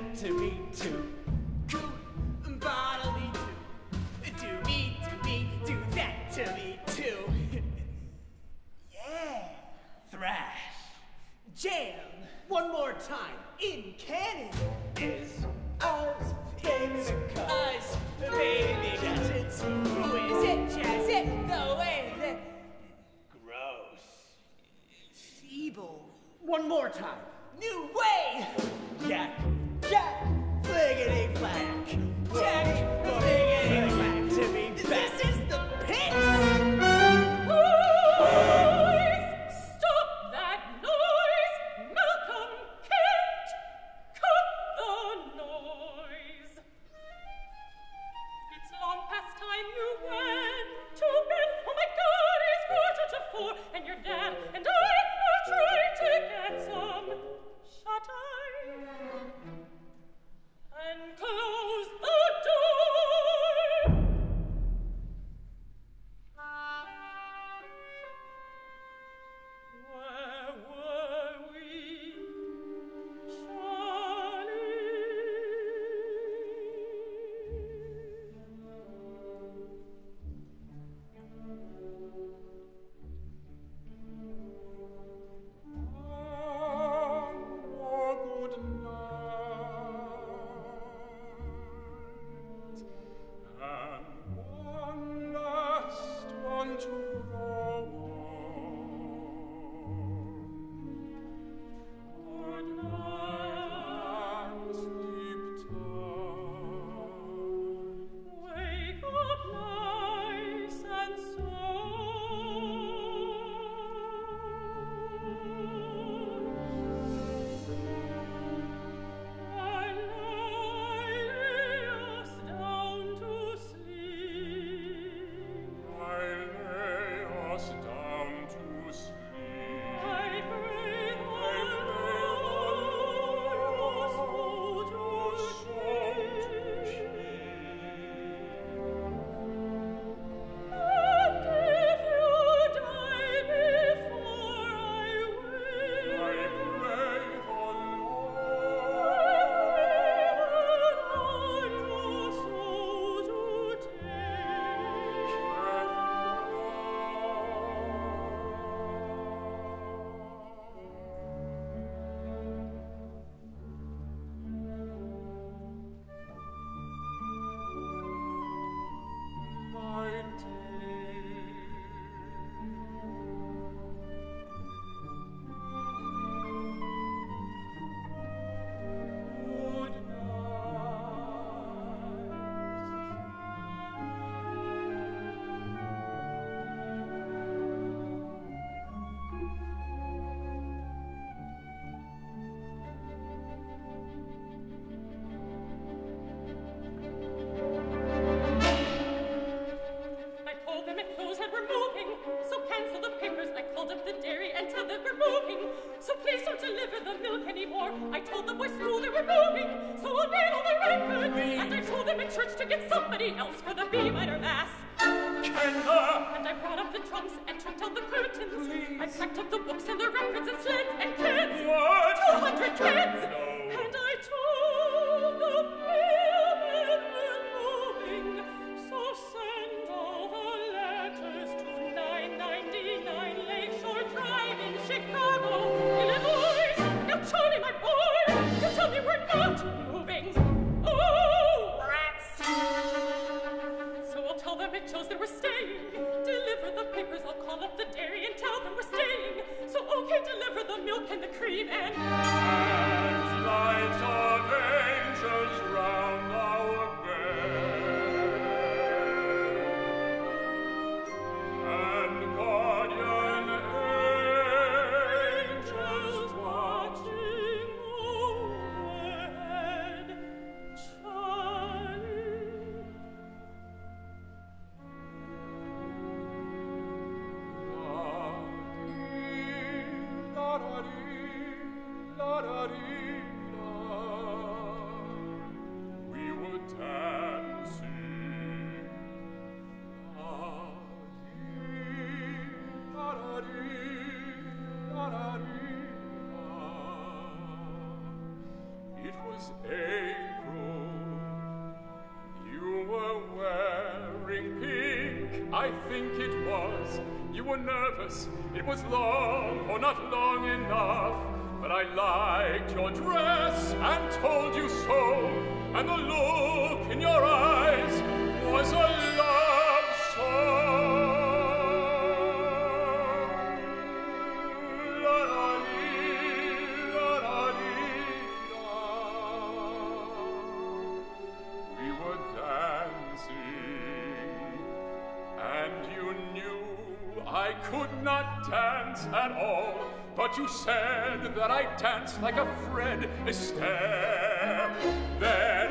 meant to be too. Cool and bodily too. Do me, do me, do that to me too. yeah. Thrash. Jam. One more time. In canon. Is ours. Games. Us. Baby. Cause who is it? Jazz it. The way that. Gross. Feeble. One more time. New way! Yeah. Jack. Fliggity flack. Milk. I told the boys school they we're moving. So I'll read all the records. And I told them at church to get somebody else for the B minor mass. Kenda! Uh, and I brought up the trunks and took out the curtains. I packed up the books and cream and was April. You were wearing pink, I think it was. You were nervous, it was long or not long enough. But I liked your dress and could not dance at all, but you said that I danced like a Fred Astaire. Then